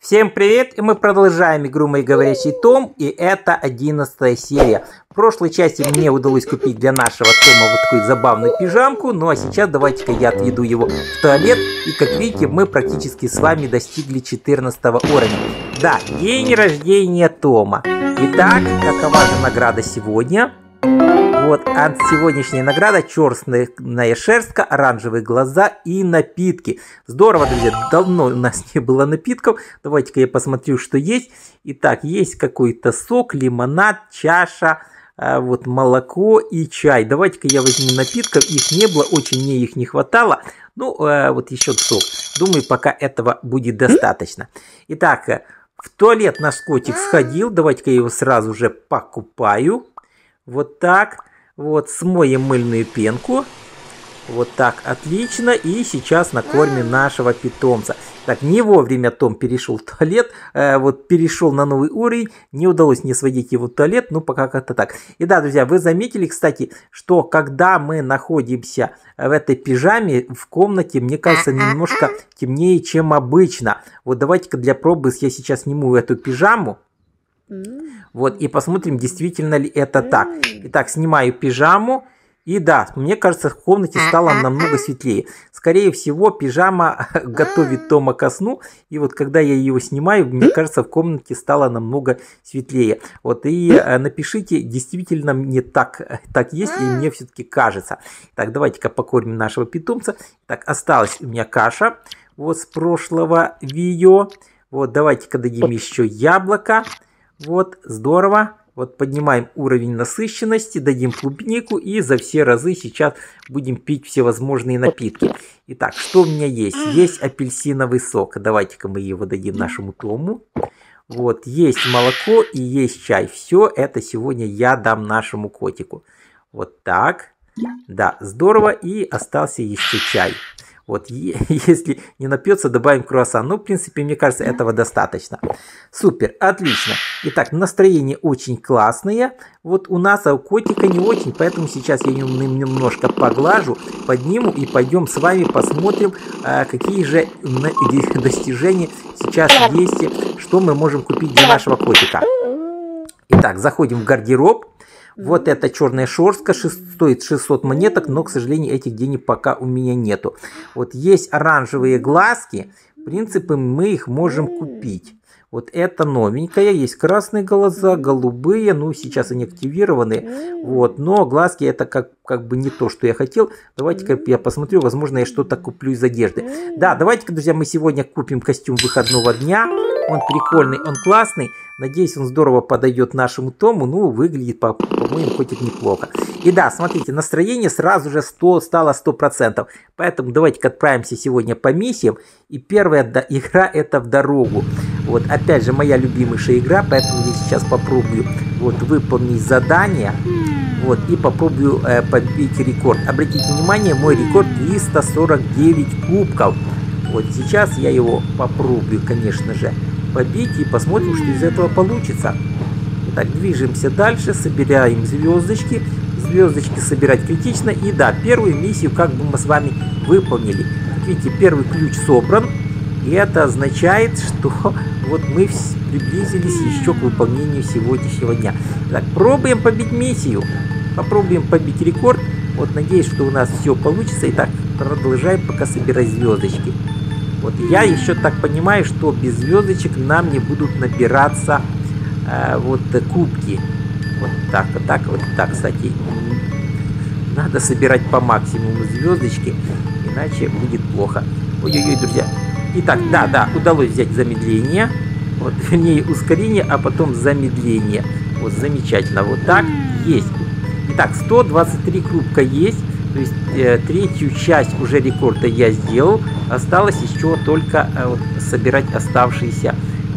Всем привет, и мы продолжаем игру «Мой говорящий Том», и это 11 серия. В прошлой части мне удалось купить для нашего Тома вот такую забавную пижамку, ну а сейчас давайте-ка я отведу его в туалет, и как видите, мы практически с вами достигли 14 уровня. Да, день рождения Тома. Итак, какова же награда сегодня? Вот, а сегодняшняя награда черная шерстка, оранжевые глаза и напитки. Здорово, друзья, давно у нас не было напитков. Давайте-ка я посмотрю, что есть. Итак, есть какой-то сок, лимонад, чаша, а, вот молоко и чай. Давайте-ка я возьму напитков, их не было, очень мне их не хватало. Ну, а, вот еще сок. Думаю, пока этого будет достаточно. Итак, в туалет наш котик сходил. Давайте-ка я его сразу же покупаю. Вот так. Вот, смоем мыльную пенку. Вот так, отлично. И сейчас накормим нашего питомца. Так, не вовремя Том перешел в туалет, э, вот перешел на новый уровень, не удалось не сводить его в туалет, ну пока как-то так. И да, друзья, вы заметили, кстати, что когда мы находимся в этой пижаме в комнате, мне кажется, немножко темнее, чем обычно. Вот давайте-ка для пробы я сейчас сниму эту пижаму. Вот, и посмотрим, действительно ли это так. Итак, снимаю пижаму. И да, мне кажется, в комнате стало намного светлее. Скорее всего, пижама готовит Тома ко сну. И вот когда я его снимаю, мне кажется, в комнате стало намного светлее. Вот и э, напишите, действительно мне так, так есть, или мне все-таки кажется. Так, давайте-ка покормим нашего питомца. Так, осталась у меня каша вот с прошлого видео. Вот, давайте-ка дадим еще яблоко. Вот, здорово. Вот поднимаем уровень насыщенности, дадим клубнику и за все разы сейчас будем пить всевозможные напитки. Итак, что у меня есть? Есть апельсиновый сок. Давайте-ка мы его дадим нашему Тому. Вот, есть молоко и есть чай. Все это сегодня я дам нашему котику. Вот так. Да, здорово. И остался еще чай. Вот, если не напьется, добавим круассан. Ну, в принципе, мне кажется, этого достаточно. Супер, отлично. Итак, настроение очень классное. Вот у нас, а у котика не очень, поэтому сейчас я немножко поглажу, подниму и пойдем с вами посмотрим, а, какие же достижения сейчас есть, что мы можем купить для нашего котика. Итак, заходим в гардероб. Вот эта черная шорстка стоит 600 монеток, но, к сожалению, этих денег пока у меня нету. Вот есть оранжевые глазки, в принципе, мы их можем купить. Вот это новенькая, есть красные глаза, голубые, ну сейчас они активированы, вот, но глазки это как, как бы не то, что я хотел. Давайте-ка я посмотрю, возможно я что-то куплю из одежды. Да, давайте-ка, друзья, мы сегодня купим костюм выходного дня. Он прикольный, он классный. Надеюсь, он здорово подойдет нашему Тому. Ну, выглядит, по-моему, хоть и неплохо. И да, смотрите, настроение сразу же 100, стало 100%. Поэтому давайте-ка отправимся сегодня по миссиям. И первая игра это в дорогу. Вот, опять же, моя любимейшая игра, поэтому я сейчас попробую вот выполнить задание. Вот, и попробую э, побить рекорд. Обратите внимание, мой рекорд 349 кубков. Вот сейчас я его попробую, конечно же, побить и посмотрим, что из этого получится. Итак, движемся дальше, собираем звездочки. Звездочки собирать критично. И да, первую миссию как бы мы с вами выполнили. Как видите, первый ключ собран. И это означает, что вот мы приблизились еще к выполнению сегодняшнего дня. Так, пробуем побить миссию. Попробуем побить рекорд. Вот надеюсь, что у нас все получится. Итак, продолжаем пока собирать звездочки. Вот я еще так понимаю, что без звездочек нам не будут набираться э, вот кубки. Вот так, вот так, вот так, кстати. Надо собирать по максимуму звездочки, иначе будет плохо. Ой-ой-ой, друзья. Итак, да, да, удалось взять замедление. Вот, вернее, ускорение, а потом замедление. Вот, замечательно. Вот так, есть. Итак, 123 кубка есть. То есть э, третью часть уже рекорда я сделал. Осталось еще только э, вот, собирать оставшиеся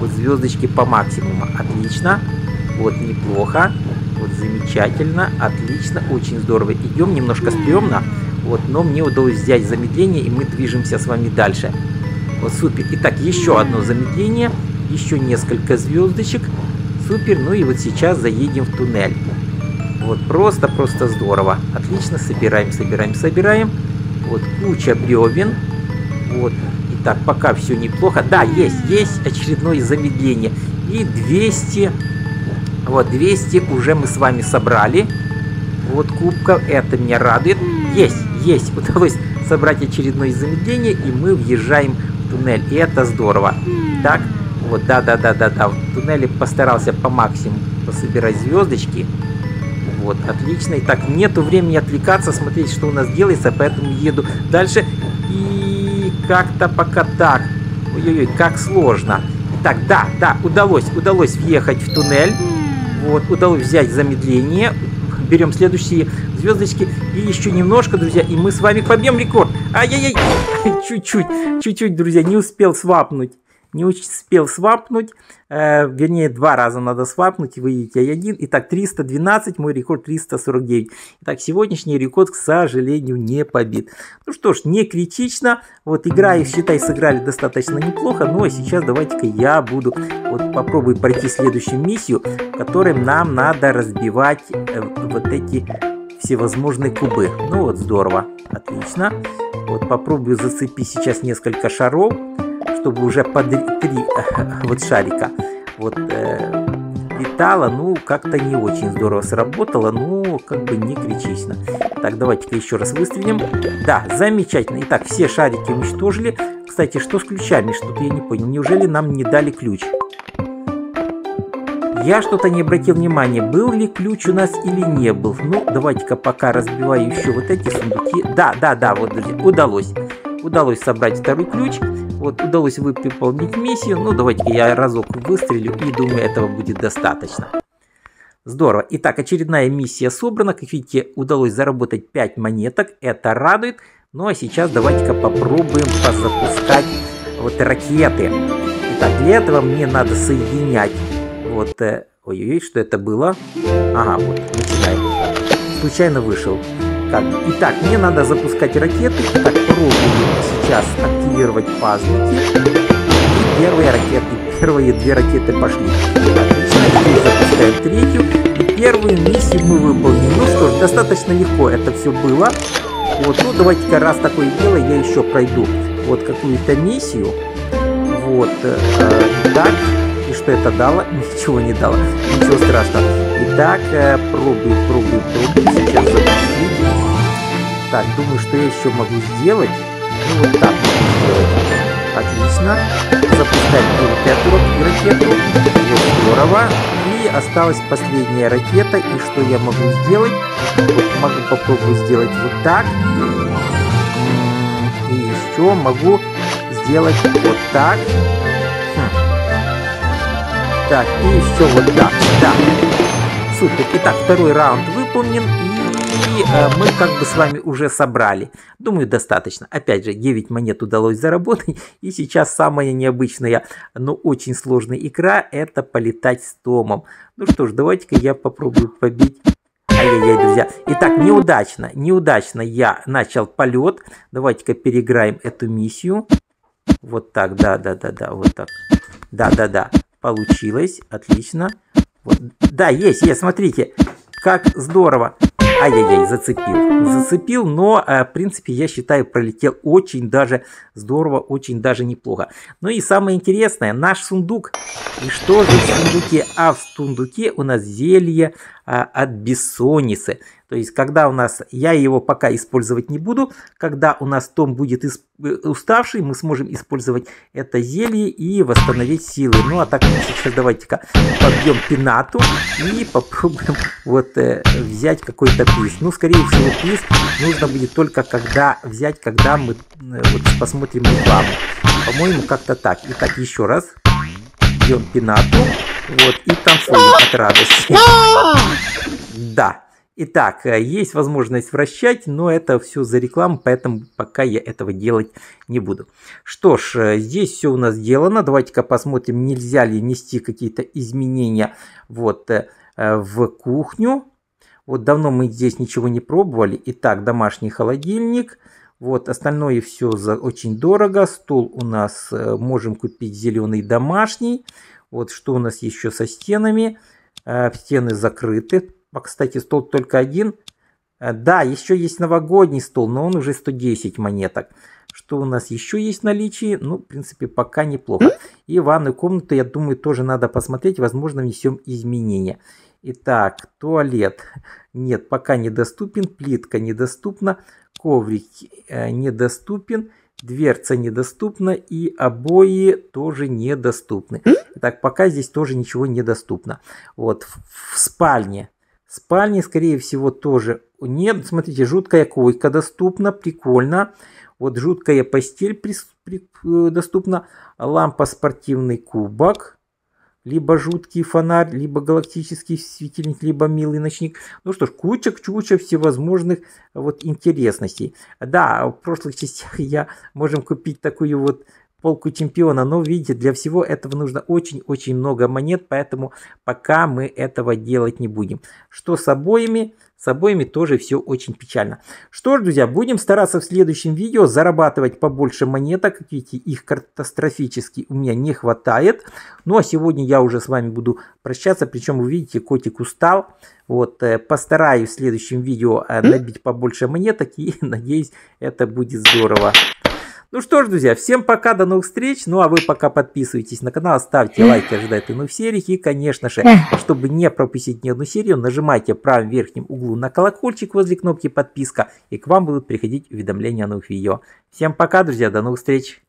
вот, звездочки по максимуму. Отлично. Вот неплохо. Вот замечательно. Отлично. Очень здорово. Идем немножко стрёмно. Вот, но мне удалось взять замедление, и мы движемся с вами дальше. Супер. Итак, еще одно замедление. Еще несколько звездочек. Супер. Ну и вот сейчас заедем в туннель. Вот просто-просто здорово. Отлично, собираем, собираем, собираем. Вот куча бревен. Вот. Так, пока все неплохо. Да, есть, есть очередное замедление. И 200... Вот, 200 уже мы с вами собрали. Вот кубка, это меня радует. Есть, есть, удалось собрать очередное замедление, и мы въезжаем туннель. И это здорово. Так, вот, да-да-да-да-да. В туннеле постарался по максимуму пособирать звездочки. Вот, отлично. И так, нету времени отвлекаться, смотреть, что у нас делается, поэтому еду дальше. И как-то пока так. Ой-ой-ой, как сложно. Итак, да, да, удалось, удалось въехать в туннель. Вот, удалось взять замедление. Берем следующие звездочки. И еще немножко, друзья, и мы с вами побьем рекорд. Ай-яй-яй, чуть-чуть, чуть-чуть, друзья, не успел свапнуть не успел свапнуть, э, вернее два раза надо свапнуть, вы видите I1. Итак, 312, мой рекорд 349. Итак, сегодняшний рекорд, к сожалению, не побит. Ну что ж, не критично, вот игра, считай, сыграли достаточно неплохо, ну а сейчас давайте-ка я буду, вот попробую пройти следующую миссию, в которой нам надо разбивать э, вот эти всевозможные кубы. Ну вот, здорово, отлично. Вот попробую зацепить сейчас несколько шаров чтобы уже под три вот шарика вот э, летало, ну как-то не очень здорово сработало, ну как бы не критично. Так, давайте-ка еще раз выстрелим. Да, замечательно. Итак, все шарики уничтожили. Кстати, что с ключами? Что-то я не понял. Неужели нам не дали ключ? Я что-то не обратил внимания, был ли ключ у нас или не был. Ну, давайте-ка пока разбиваю еще вот эти сундуки. Да, да, да, вот, удалось. Удалось собрать второй ключ. Вот удалось выполнить миссию. Ну, давайте я разок выстрелю и думаю, этого будет достаточно. Здорово. Итак, очередная миссия собрана. Как видите, удалось заработать 5 монеток. Это радует. Ну, а сейчас давайте-ка попробуем запускать вот ракеты. Итак, для этого мне надо соединять вот... Э, ой-ой-ой, что это было? Ага, вот, начинаем. Случайно вышел. Как? Итак, мне надо запускать ракеты. Так, пробую сейчас активировать пазлики. И первые ракеты, первые две ракеты пошли. Отлично, теперь запускаем третью. И первую миссию мы выполнили. Ну что ж, достаточно легко это все было. Вот, ну давайте-ка раз такое дело, я еще пройду вот какую-то миссию. Вот, э, так, и что это дало? Ничего не дало, ничего страшного. Итак, э, пробую, пробую, пробую, сейчас запустить. Так, думаю, что я еще могу сделать. Ну вот так Отлично. Запускаем вот эту вот ракету. Вот здорово. И осталась последняя ракета. И что я могу сделать? Вот могу попробовать сделать вот так. И еще могу сделать вот так. Так, и еще вот так. Да. Супер. Итак, второй раунд выполнен. И э, мы как бы с вами уже собрали. Думаю, достаточно. Опять же, 9 монет удалось заработать. И сейчас самая необычная, но очень сложная игра, это полетать с Томом. Ну что ж, давайте-ка я попробую побить. Ай-яй-яй, друзья. Итак, неудачно, неудачно я начал полет. Давайте-ка переиграем эту миссию. Вот так, да-да-да-да, вот так. Да-да-да, получилось, отлично. Вот. Да, есть, есть, смотрите, как здорово. Ай-яй-яй, зацепил. Зацепил, но, э, в принципе, я считаю, пролетел очень даже здорово, очень даже неплохо. Ну и самое интересное, наш сундук. И что же в сундуке? А в сундуке у нас зелье а, от бессонницы. То есть, когда у нас, я его пока использовать не буду, когда у нас Том будет э, уставший, мы сможем использовать это зелье и восстановить силы. Ну, а так сейчас давайте-ка побьем пинату и попробуем вот э, взять какой-то приз. Ну, скорее всего, приз нужно будет только когда взять, когда мы э, вот, посмотрим рекламу. По-моему, как-то так. Итак, еще раз. Бьем пинату. Вот, и танцуем от радости. Да, Итак, э, есть возможность вращать, но это все за рекламу, поэтому пока я этого делать не буду. Что ж, э, здесь все у нас сделано. Давайте-ка посмотрим, нельзя ли нести какие-то изменения вот э, в кухню. Вот давно мы здесь ничего не пробовали. Итак, домашний холодильник. Вот, остальное все за очень дорого. Стол у нас можем купить зеленый домашний. Вот что у нас еще со стенами. Стены закрыты кстати, стол только один. Э, да, еще есть новогодний стол, но он уже 110 монеток. Что у нас еще есть в наличии? Ну, в принципе, пока неплохо. И ванную комнату, я думаю, тоже надо посмотреть. Возможно, внесем изменения. Итак, туалет. Нет, пока недоступен. Плитка недоступна. Коврик э, недоступен. Дверца недоступна. И обои тоже недоступны. Так, пока здесь тоже ничего недоступно. Вот, в, в спальне. В спальне, скорее всего, тоже нет. Смотрите, жуткая койка доступна. Прикольно. Вот жуткая постель при, при, э, доступна. Лампа спортивный кубок либо жуткий фонарь, либо галактический светильник, либо милый ночник. Ну что ж, куча-куча всевозможных вот интересностей. Да, в прошлых частях я можем купить такую вот полку чемпиона, но видите, для всего этого нужно очень-очень много монет, поэтому пока мы этого делать не будем. Что с обоями? С обоими тоже все очень печально. Что ж, друзья, будем стараться в следующем видео зарабатывать побольше монеток. Как видите, их катастрофически у меня не хватает. Ну а сегодня я уже с вами буду прощаться. Причем вы видите, котик устал. Вот, э, постараюсь в следующем видео э, набить побольше монеток и надеюсь, это будет здорово. Ну что ж, друзья, всем пока, до новых встреч. Ну а вы пока подписывайтесь на канал, ставьте лайки, ожидайте новых серий. И, конечно же, чтобы не пропустить ни одну серию, нажимайте в правом верхнем углу на колокольчик возле кнопки подписка. И к вам будут приходить уведомления о новых видео. Всем пока, друзья, до новых встреч.